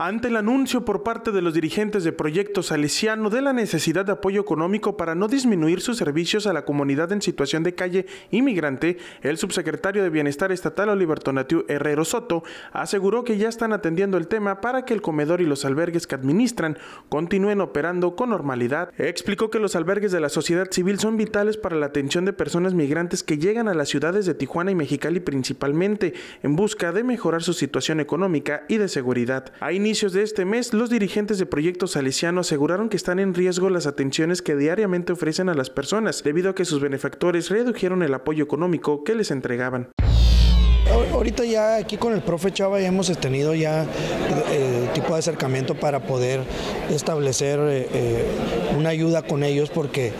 ante el anuncio por parte de los dirigentes de Proyecto Salesiano de la necesidad de apoyo económico para no disminuir sus servicios a la comunidad en situación de calle inmigrante, el subsecretario de Bienestar Estatal Oliver Tonatiu Herrero Soto aseguró que ya están atendiendo el tema para que el comedor y los albergues que administran continúen operando con normalidad. Explicó que los albergues de la sociedad civil son vitales para la atención de personas migrantes que llegan a las ciudades de Tijuana y Mexicali principalmente en busca de mejorar su situación económica y de seguridad inicios de este mes, los dirigentes de Proyecto Salesiano aseguraron que están en riesgo las atenciones que diariamente ofrecen a las personas, debido a que sus benefactores redujeron el apoyo económico que les entregaban. Ahorita ya aquí con el profe Chava ya hemos tenido ya eh, tipo de acercamiento para poder establecer eh, eh, una ayuda con ellos porque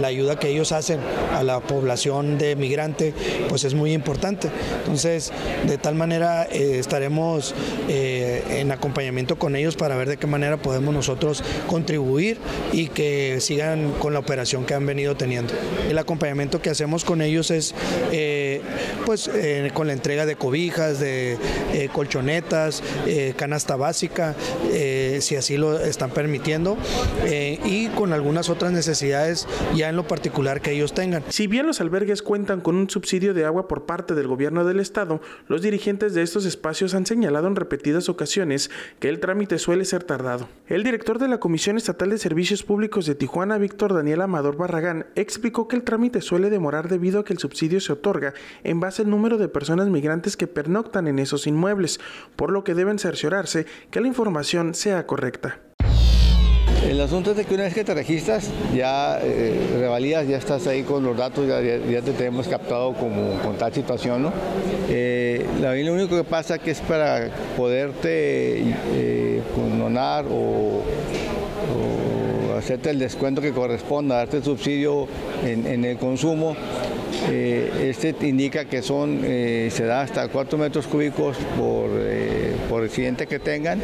la ayuda que ellos hacen a la población de migrante pues es muy importante. Entonces de tal manera estaremos en acompañamiento con ellos para ver de qué manera podemos nosotros contribuir y que sigan con la operación que han venido teniendo. El acompañamiento que hacemos con ellos es pues con la entrega de cobijas, de eh, colchonetas, eh, canasta básica, eh, si así lo están permitiendo, y con algunas otras necesidades ya en lo particular que ellos tengan. Si bien los albergues cuentan con un subsidio de agua por parte del gobierno del estado, los dirigentes de estos espacios han señalado en repetidas ocasiones que el trámite suele ser tardado. El director de la Comisión Estatal de Servicios Públicos de Tijuana, Víctor Daniel Amador Barragán, explicó que el trámite suele demorar debido a que el subsidio se otorga en base al número de personas migrantes que pernoctan en esos inmuebles, por lo que deben cerciorarse que la información sea correcta. El asunto es de que una vez que te registras, ya eh, revalías, ya estás ahí con los datos, ya, te tenemos captado como con tal situación, ¿no? Eh, lo único que pasa que es para poderte eh, condonar o, hacerte el descuento que corresponda, darte el subsidio en el consumo, eh, este indica que son, eh, se da hasta 4 metros cúbicos por, eh, por residente que tengan,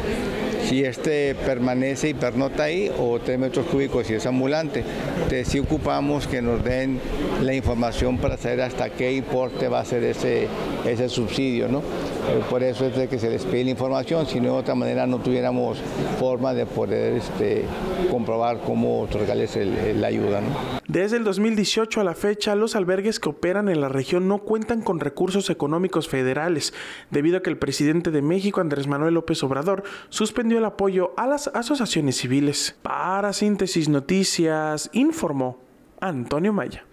si este permanece y pernota ahí, o 3 metros cúbicos si es ambulante. Entonces sí ocupamos que nos den la información para saber hasta qué importe va a ser ese, ese subsidio, ¿no? Por eso es de que se les pide la información, si no de otra manera no tuviéramos forma de poder este, comprobar cómo otorgarles la ayuda. Desde el 2018 a la fecha, los albergues que operan en la región no cuentan con recursos económicos federales, debido a que el presidente de México, Andrés Manuel López Obrador, suspendió el apoyo a las asociaciones civiles. Para Síntesis Noticias, informó Antonio Maya.